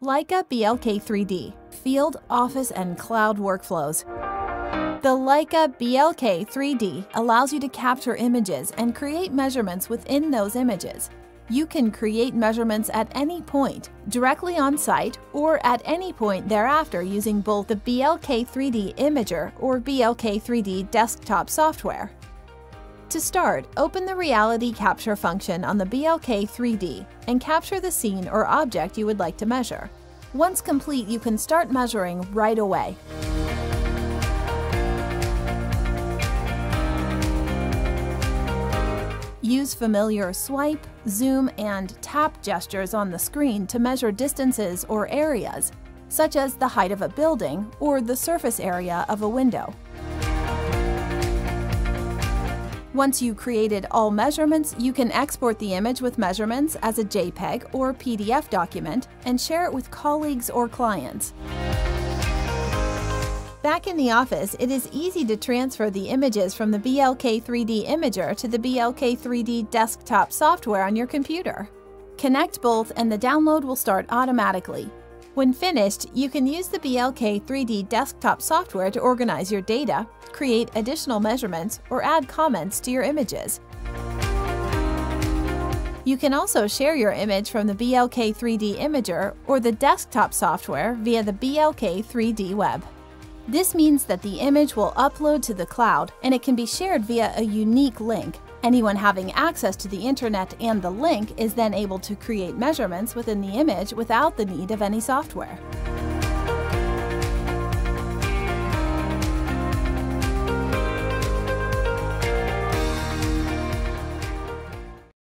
Leica BLK3D Field, Office, and Cloud Workflows. The Leica BLK3D allows you to capture images and create measurements within those images. You can create measurements at any point, directly on site, or at any point thereafter using both the BLK3D Imager or BLK3D desktop software. To start, open the Reality Capture function on the BLK 3D and capture the scene or object you would like to measure. Once complete, you can start measuring right away. Use familiar swipe, zoom, and tap gestures on the screen to measure distances or areas, such as the height of a building or the surface area of a window. Once you created all measurements, you can export the image with measurements as a JPEG or PDF document and share it with colleagues or clients. Back in the office, it is easy to transfer the images from the BLK 3D Imager to the BLK 3D desktop software on your computer. Connect both and the download will start automatically. When finished, you can use the BLK 3D desktop software to organize your data, create additional measurements, or add comments to your images. You can also share your image from the BLK 3D Imager or the desktop software via the BLK 3D web. This means that the image will upload to the cloud and it can be shared via a unique link, Anyone having access to the internet and the link is then able to create measurements within the image without the need of any software.